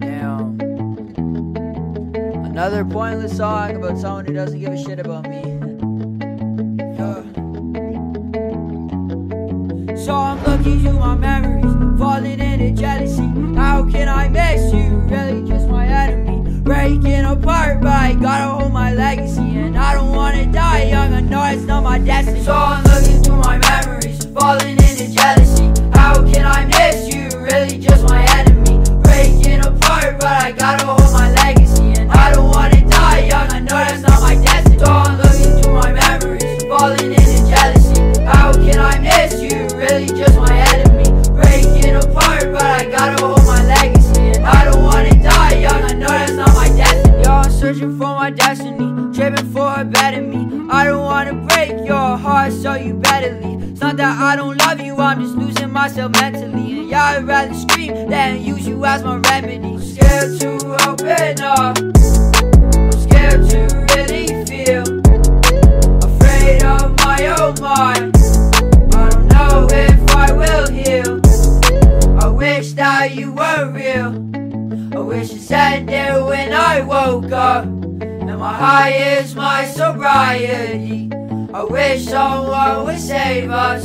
Damn. Another pointless song about someone who doesn't give a shit about me. Yeah. So I'm looking through my memories, falling into jealousy. How can I miss you? Really, just my enemy. Breaking apart, but I gotta hold my legacy. And I don't wanna die young, I know it's not my destiny. So I'm looking through my memories, falling into jealousy. How can I miss you? Really, just gotta hold my legacy. And I don't wanna die young, I know that's not my destiny. So I'm looking through my memories, falling into jealousy. How can I miss you? Really, just my enemy. Breaking apart, but I gotta hold my legacy. And I don't wanna die young, I know that's not my destiny. I'm searching for my destiny, dreaming for a better me. I don't wanna break your heart, so you better leave. It's not that I don't love you, I'm just losing myself mentally. And yeah, I'd rather scream than use you as my High is my sobriety. I wish someone would save us.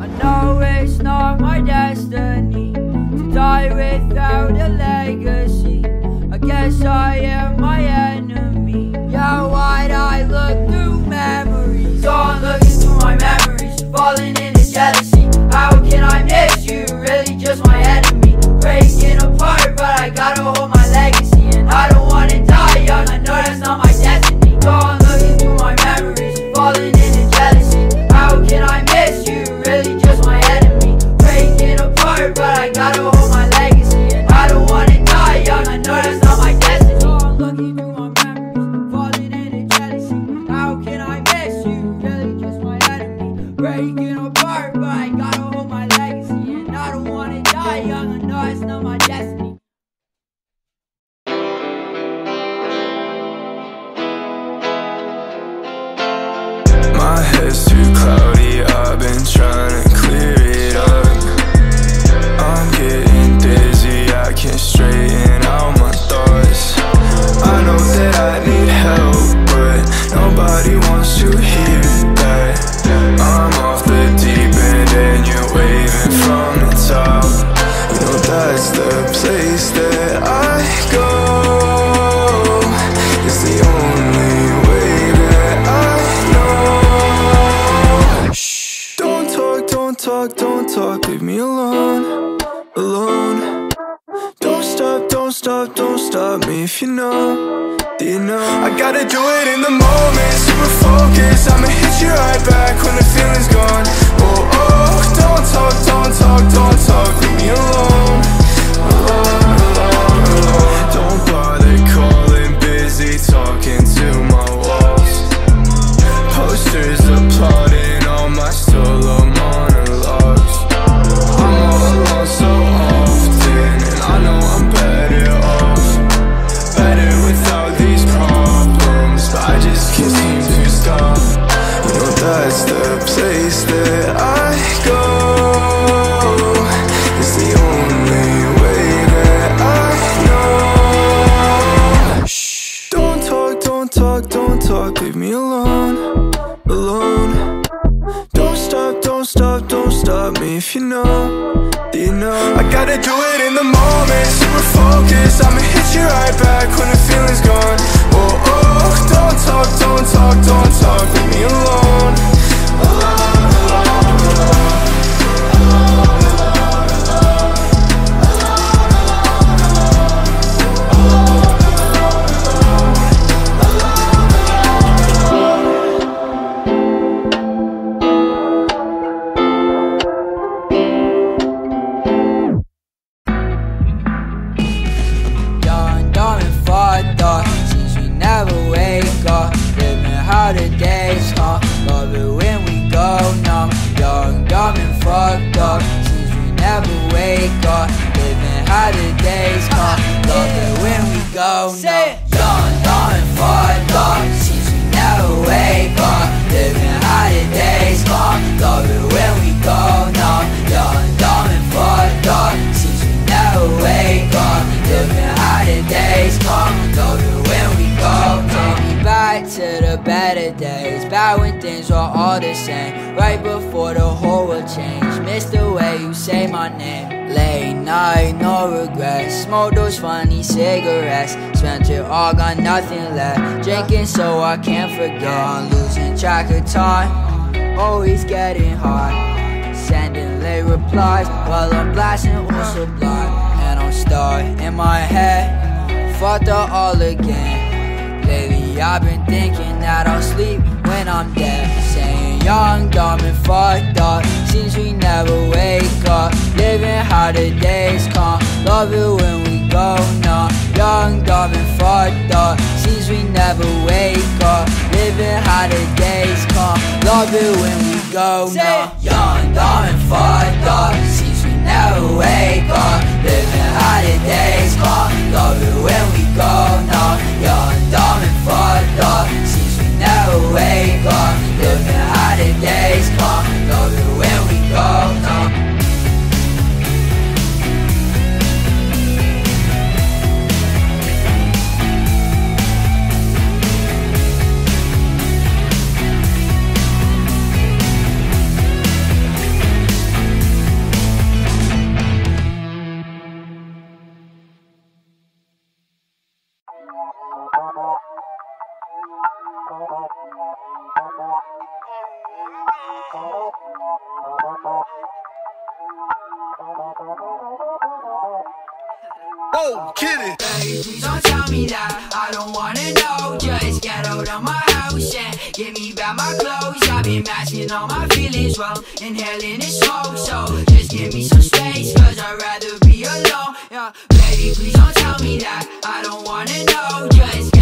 I know it's not my destiny to die without a legacy. I guess I talk, don't talk. Leave me alone, alone. Don't stop, don't stop, don't stop me if you know. Do you know? I gotta do it in the moment, super focused. I'ma hit you right back when the feeling's gone. Oh, oh, don't talk, don't talk, don't talk. Leave me alone, feelings were all the same. Right before the whole world changed. Miss the way you say my name. Late night, no regrets. Smoke those funny cigarettes. Spent it all, got nothing left. Drinking so I can't forget. I'm losing track of time. Always getting high. Sending late replies while I'm blasting on sublime. And I'm stuck in my head. Fucked up all again. Lately I've been thinking that I'll sleep when I'm dead. Saying young, dumb, and fucked up. Seems we never wake up. Living how the days come. Love it when we go numb. Young, dumb, and fucked up. Seems we never wake up. Living how the days come. Love it when we go numb. Young, dumb, and fucked up. Seems we never wake up. Living how the days come. Love it when we go numb. Oh, kitty. Please don't tell me that I don't wanna know. Just get out of my house and give me back my clothes. I've been masking all my feelings while inhaling the smoke. So just give me some space, cause I'd rather be alone. Yeah, baby, please don't tell me that I don't wanna know. Just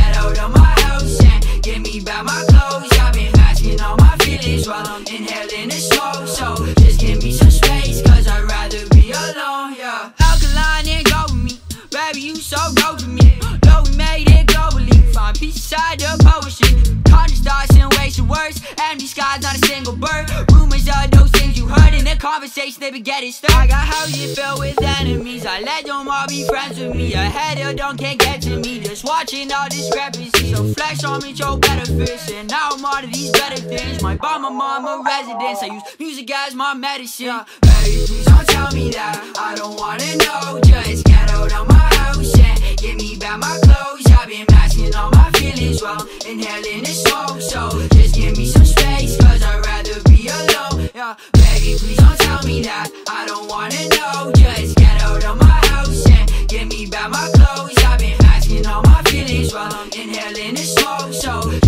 back my clothes. I've been masking all my feelings while I'm in the conversation, they be getting stirred. I got houses filled with enemies. I let them all be friends with me. A hater don't can't get to me. Just watching all discrepancies. So flex on me, your benefits. And now I'm on to these better things. My buy my mom mama residence. I use music as my medicine. Baby, please don't tell me that. I don't wanna know. Just get out of my house and give me back my clothes. I've been masking all my feelings while inhaling the smoke. So just give me some space, cause be Yeah, baby, please don't tell me that. I don't wanna know. Just get out of my house and give me back my clothes. I've been masking all my feelings while I'm inhaling the smoke. So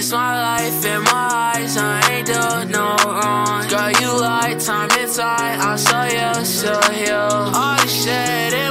This my life in my eyes, I ain't do no wrong. Girl, you like time to time, I saw you still here. The shit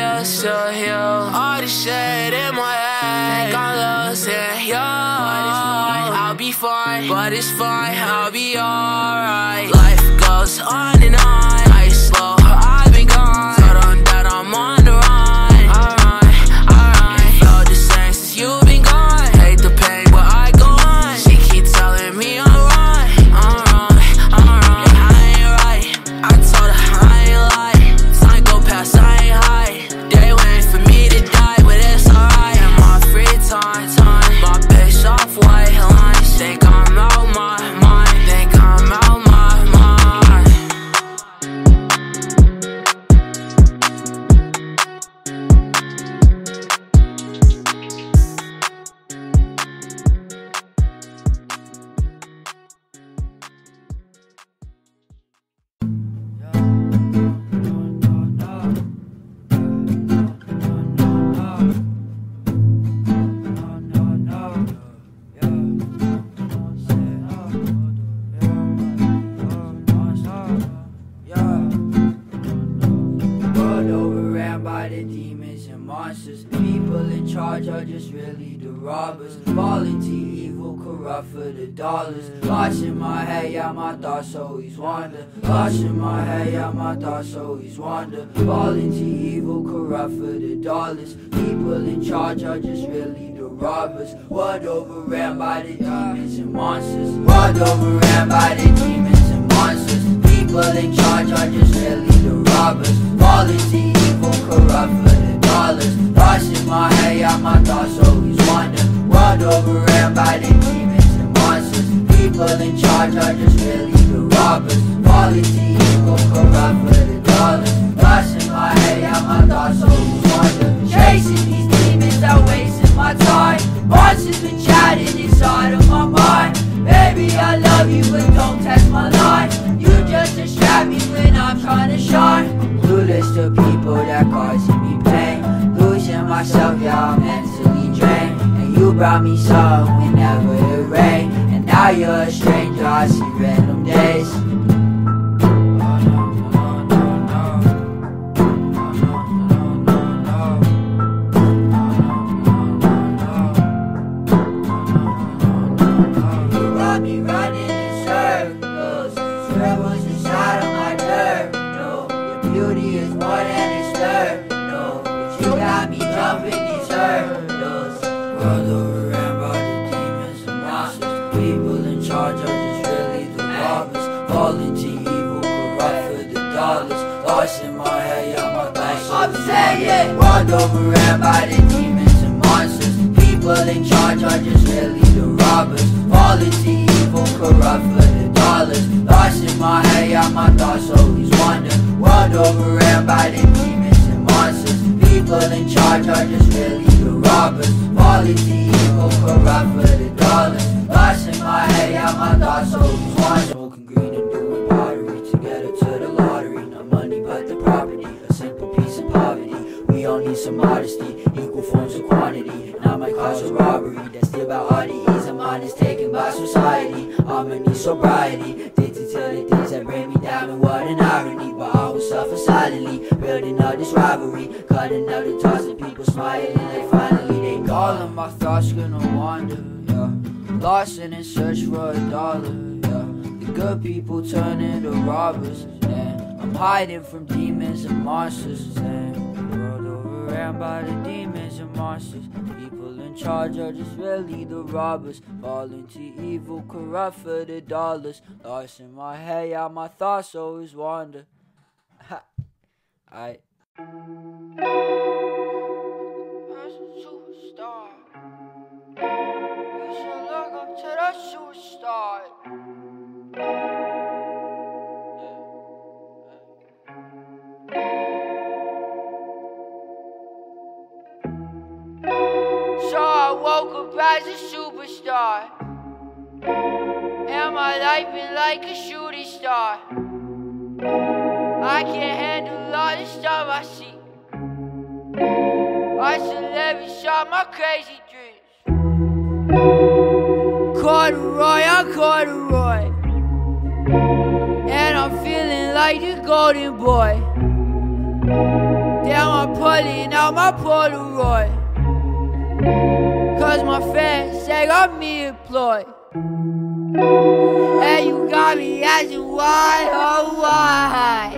you still here. All this shit in my head, think I'm lost in you. I'll be fine, but it's fine, I'll be alright. Life goes on, dollars. In my head, yeah, my thoughts always wander. Lost in my head, yeah, my thoughts always wander. Falling to evil, corrupt for the dollars. People in charge are just really the robbers. World overran by the demons and monsters. World overran by the demons and monsters. People in charge are just really the robbers. Falling to evil, corrupt for the dollars. Lost in my head, yeah, my thoughts always wander. World overran by the demons. People in charge are just really the robbers. To evil, corrupt for the dollars. Lost in my head, yeah, my thoughts always wander. Chasing these demons, I'm wasting my time. Monsters been chatting inside of my mind. Baby, I love you, but don't test my line. You just distract me when I'm trying to shine. Clueless to people that causing me pain. Losing myself, yeah, I'm mentally drained. And you brought me rained. Now a stranger, I see dollars. Lost in my head, yeah, my thoughts. I'm saying, world overran by the demons and monsters. People in charge are just really the robbers. Falling to evil, corrupt for the dollars. Lost in my head, yeah, my thoughts always wander. World overran by the demons and monsters. People in charge are just really the robbers. Falling to evil, corrupt for the dollars. Lost in my head, yeah, my thoughts always wander. Need some modesty, equal forms of quantity. Now my cause a robbery that's still about all the ease of mine is taken by society. Harmony, sobriety, addicted to tell the things that bring me down, and what an irony. But I will suffer silently, building up this rivalry, cutting out the toss of people smiling like finally they go. All of my thoughts gonna wander, yeah. Lost in search for a dollar, yeah. The good people turn into robbers, yeah. I'm hiding from demons and monsters, yeah. Overran by the demons and monsters. People in charge are just really the robbers. Falling to evil, corrupt for the dollars. Lost in my head, yeah, my thoughts always wander. Ha. I. Superstar. You should look up to the superstar. Superstar. And my life been like a shooting star. I can't handle all the stuff I see. I celebrity shot my crazy dreams. Corduroy, I'm corduroy. And I'm feeling like the golden boy. Damn, I'm pulling out my Polaroid. Cause my friends say got me employed. And you got me asking why, oh why?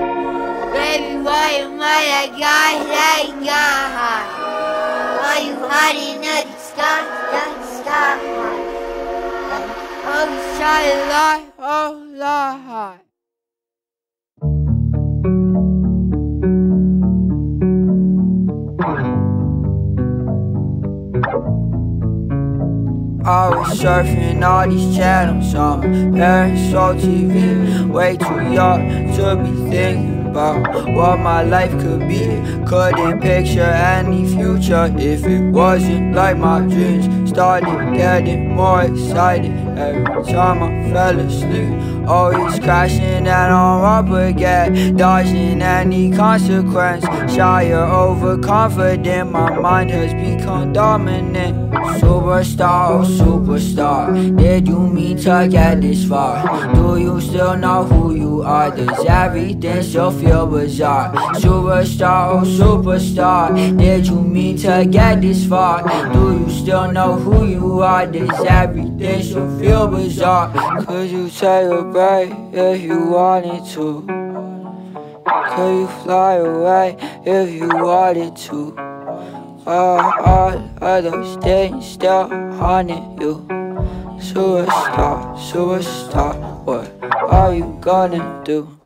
Baby, why am I that guy, that guy? Why you hiding at the sky, that sky? Oh, you try to lie, oh lie. I was surfing all these channels on parents' old TV. Way too young to be thinking about what my life could be. Couldn't picture any future if it wasn't like my dreams. Started getting more excited every time I fell asleep. Always crashing and I'm up again, dodging any consequence. Shy or overconfident, my mind has become dominant. Superstar, superstar, did you mean to get this far? Do you still know who you are? Does everything still feel bizarre? Superstar, superstar, did you mean to get this far? Do you still know who you are? Does everything still feel bizarre? Could you take a break if you wanted to? Could you fly away if you wanted to? Are all of those things still haunting you? Superstar, superstar, what are you gonna do?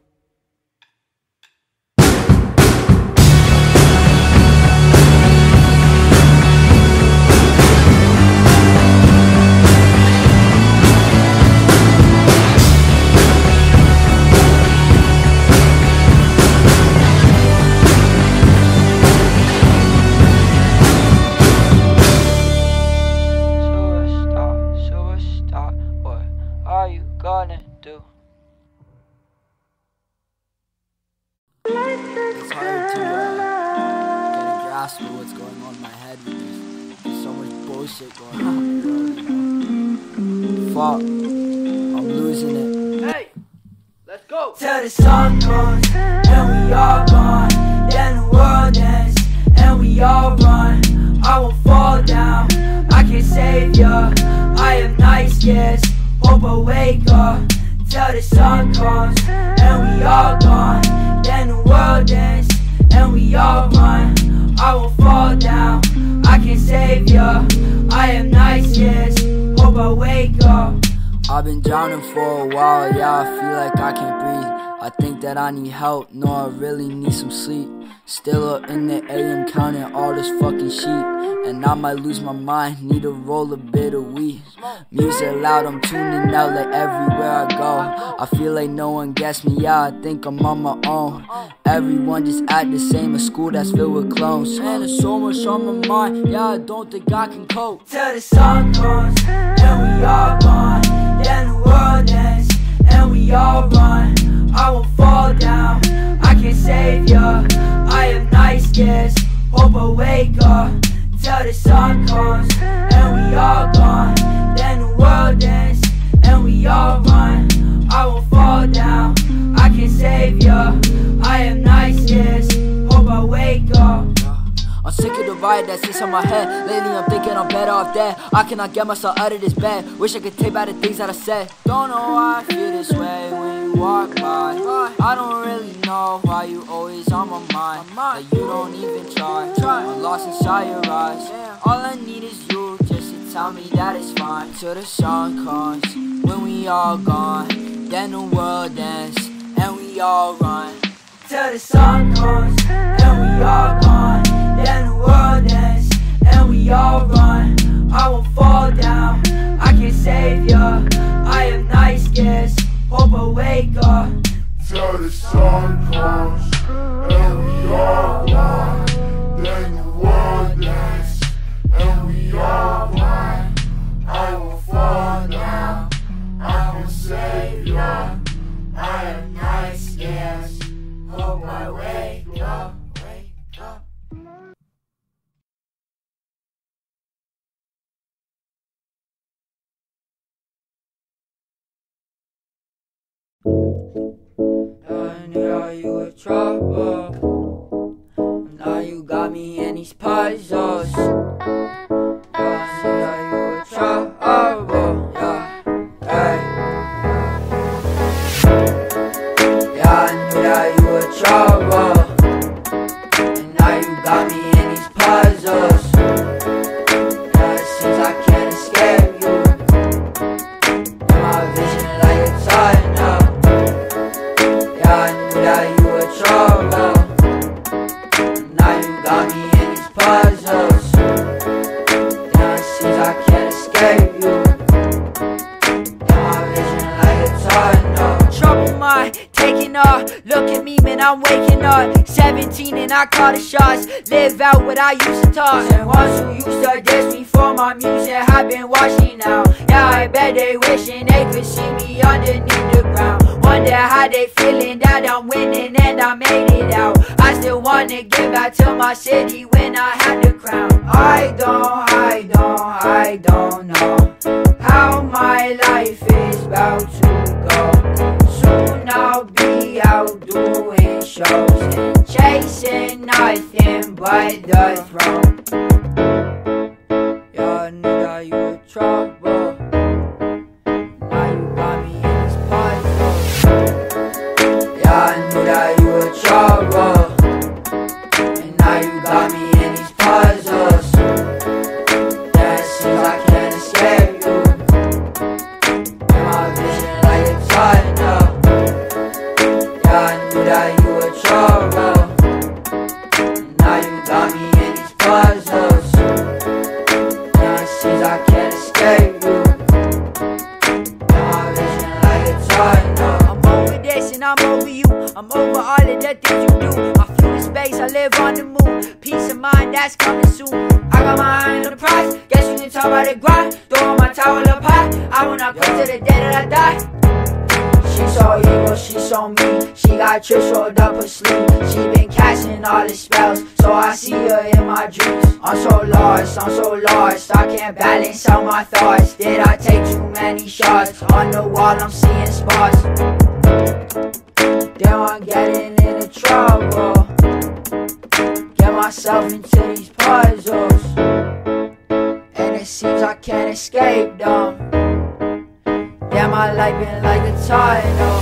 Fuck. I'm losing it. Hey, let's go. Till the sun comes and we all gone. Then the world ends and we all run. I won't fall down. I can save ya. I have night scares. Hope I wake up till the sun comes and we all gone. Then the world ends and we all run. I won't fall down. I can save ya. I have night scares. Hope I wake up. I've been drowning for a while, yeah, I feel like I can't breathe. I think that I need help, no, I really need some sleep. Still up in the AM counting all this fucking sheep. And I might lose my mind, need to roll a bit of weed. Music loud, I'm tuning out like everywhere I go. I feel like no one gets me, yeah, I think I'm on my own. Everyone just act the same, a school that's filled with clones. And there's so much on my mind, yeah, I don't think I can cope. till the sun comes and we all gone. Then the world ends and we all run. I won't fall down. Save ya. I am night scares. Hope I wake up till the sun comes and we all gone. Then the world ends and we all run. I won't fall down. I can save ya. I am night scares. Hope I wake up. I'm sick of the riot that sits on my head. Lately, I'm thinking I'm better off dead. I cannot get myself out of this bed. Wish I could take back the things that I said. Don't know why I feel this way walk by. I don't really know why you always on my mind. Like you don't even try. I'm lost inside your eyes. All I need is you just to tell me that it's fine. Till the sun comes when we all gone. Then the world ends and we all run. till the sun comes and we all gone. Then the world ends and we all run. I won't fall down. I can save ya. I am nice, scares. Hope I wake up. till the sun comes and we all gone. what I used to talk And ones who used to diss me for my music have been watching now Yeah, I bet they wishing they could see me underneath the ground. Wonder how they feeling that I'm winning and I made it out. I still wanna get back to my city when I had the crown. I don't, I don't, I don't know How my life is about to go. Soon I'll be out doing shows chasing nothing but the throne. Yeah, I knew that you would try. my thoughts. Did I take too many shots? On the wall I'm seeing spots. Now I'm getting into trouble. Get myself into these puzzles. And it seems I can't escape them Yeah, my life been like a title